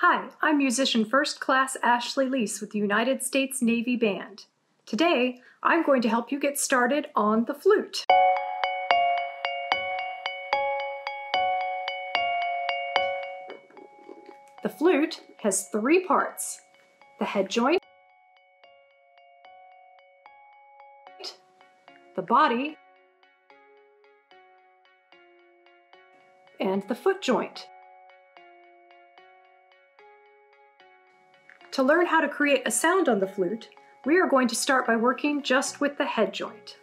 Hi, I'm musician first class Ashley Leas with the United States Navy Band. Today, I'm going to help you get started on the flute. The flute has three parts. The head joint, the body, and the foot joint. To learn how to create a sound on the flute, we are going to start by working just with the head joint.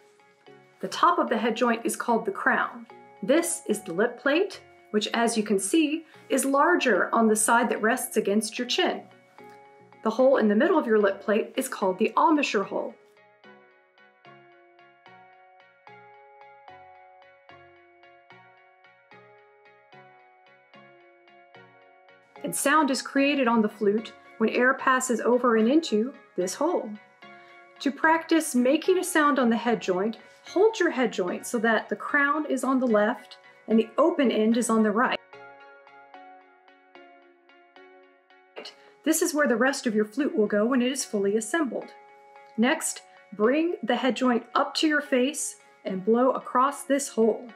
The top of the head joint is called the crown. This is the lip plate, which as you can see, is larger on the side that rests against your chin. The hole in the middle of your lip plate is called the embouchure hole. And sound is created on the flute when air passes over and into this hole. To practice making a sound on the head joint, hold your head joint so that the crown is on the left and the open end is on the right. This is where the rest of your flute will go when it is fully assembled. Next, bring the head joint up to your face and blow across this hole.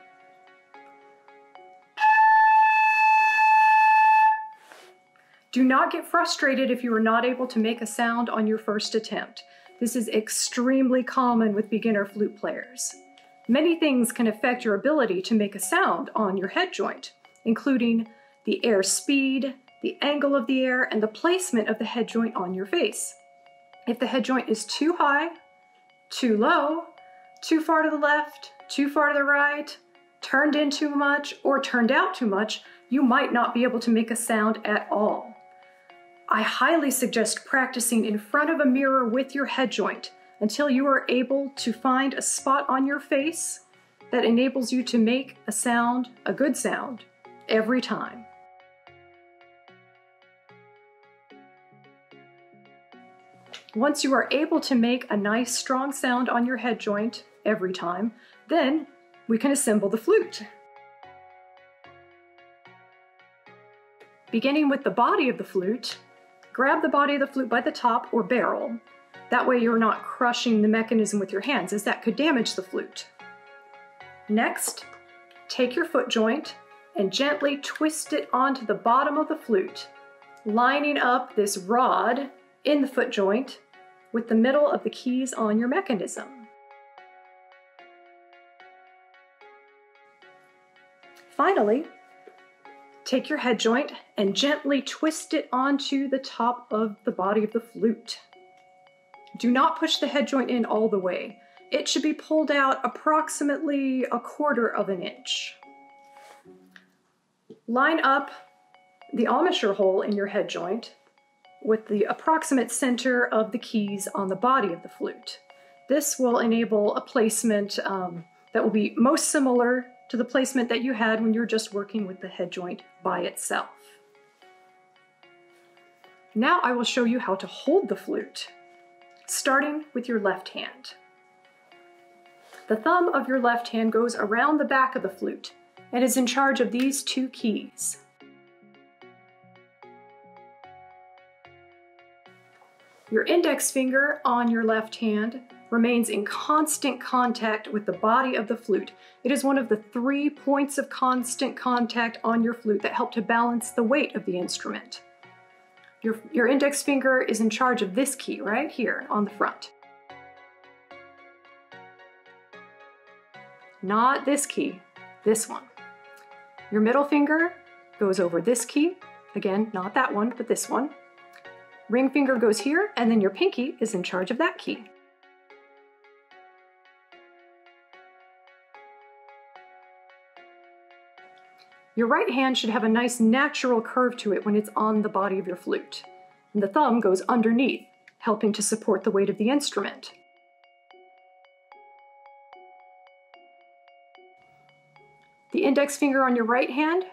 Do not get frustrated if you are not able to make a sound on your first attempt. This is extremely common with beginner flute players. Many things can affect your ability to make a sound on your head joint, including the air speed, the angle of the air, and the placement of the head joint on your face. If the head joint is too high, too low, too far to the left, too far to the right, turned in too much, or turned out too much, you might not be able to make a sound at all. I highly suggest practicing in front of a mirror with your head joint until you are able to find a spot on your face that enables you to make a sound, a good sound, every time. Once you are able to make a nice strong sound on your head joint every time, then we can assemble the flute. Beginning with the body of the flute, Grab the body of the flute by the top or barrel. That way you're not crushing the mechanism with your hands as that could damage the flute. Next, take your foot joint and gently twist it onto the bottom of the flute, lining up this rod in the foot joint with the middle of the keys on your mechanism. Finally, Take your head joint and gently twist it onto the top of the body of the flute. Do not push the head joint in all the way. It should be pulled out approximately a quarter of an inch. Line up the embouchure hole in your head joint with the approximate center of the keys on the body of the flute. This will enable a placement um, that will be most similar to the placement that you had when you were just working with the head joint by itself. Now I will show you how to hold the flute, starting with your left hand. The thumb of your left hand goes around the back of the flute and is in charge of these two keys. Your index finger on your left hand remains in constant contact with the body of the flute. It is one of the three points of constant contact on your flute that help to balance the weight of the instrument. Your, your index finger is in charge of this key right here on the front. Not this key, this one. Your middle finger goes over this key, again, not that one, but this one. Ring finger goes here, and then your pinky is in charge of that key. Your right hand should have a nice natural curve to it when it's on the body of your flute. And the thumb goes underneath, helping to support the weight of the instrument. The index finger on your right hand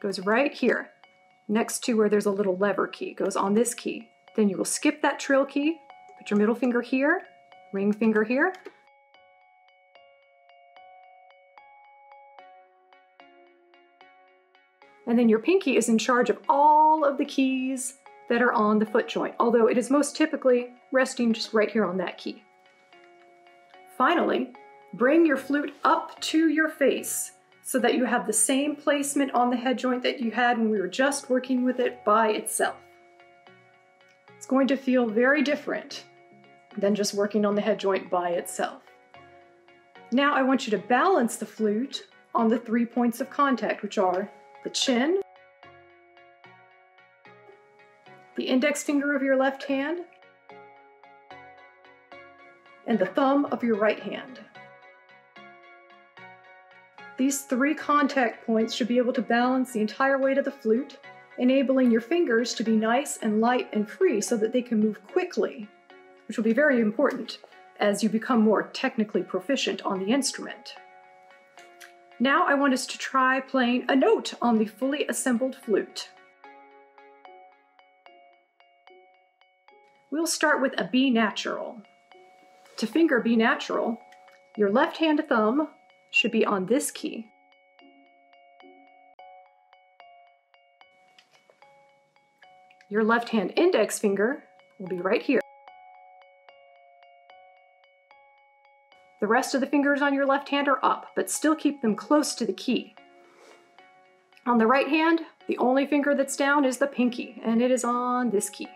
goes right here, next to where there's a little lever key, goes on this key. Then you will skip that trill key, put your middle finger here, ring finger here, And then your pinky is in charge of all of the keys that are on the foot joint, although it is most typically resting just right here on that key. Finally, bring your flute up to your face so that you have the same placement on the head joint that you had when we were just working with it by itself. It's going to feel very different than just working on the head joint by itself. Now I want you to balance the flute on the three points of contact, which are the chin, the index finger of your left hand, and the thumb of your right hand. These three contact points should be able to balance the entire weight of the flute, enabling your fingers to be nice and light and free so that they can move quickly, which will be very important as you become more technically proficient on the instrument. Now I want us to try playing a note on the fully assembled flute. We'll start with a B natural. To finger B natural, your left hand thumb should be on this key. Your left hand index finger will be right here. The rest of the fingers on your left hand are up, but still keep them close to the key. On the right hand, the only finger that's down is the pinky, and it is on this key.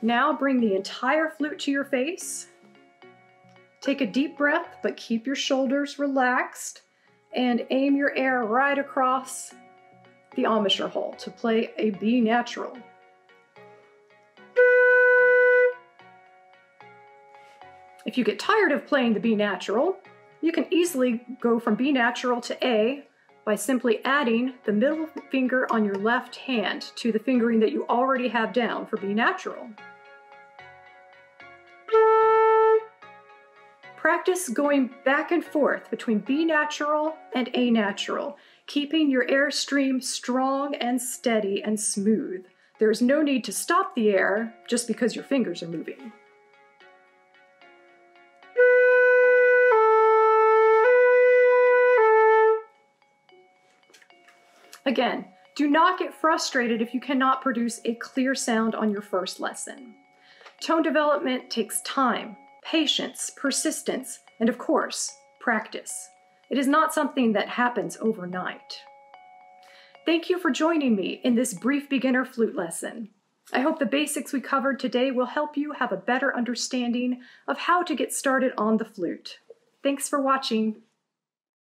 Now bring the entire flute to your face. Take a deep breath, but keep your shoulders relaxed and aim your air right across the embouchure hole to play a B natural. If you get tired of playing the B natural, you can easily go from B natural to A by simply adding the middle finger on your left hand to the fingering that you already have down for B natural. Practice going back and forth between B natural and A natural, keeping your airstream strong and steady and smooth. There is no need to stop the air just because your fingers are moving. Again, do not get frustrated if you cannot produce a clear sound on your first lesson. Tone development takes time, patience, persistence, and of course, practice. It is not something that happens overnight. Thank you for joining me in this brief beginner flute lesson. I hope the basics we covered today will help you have a better understanding of how to get started on the flute. Thanks for watching.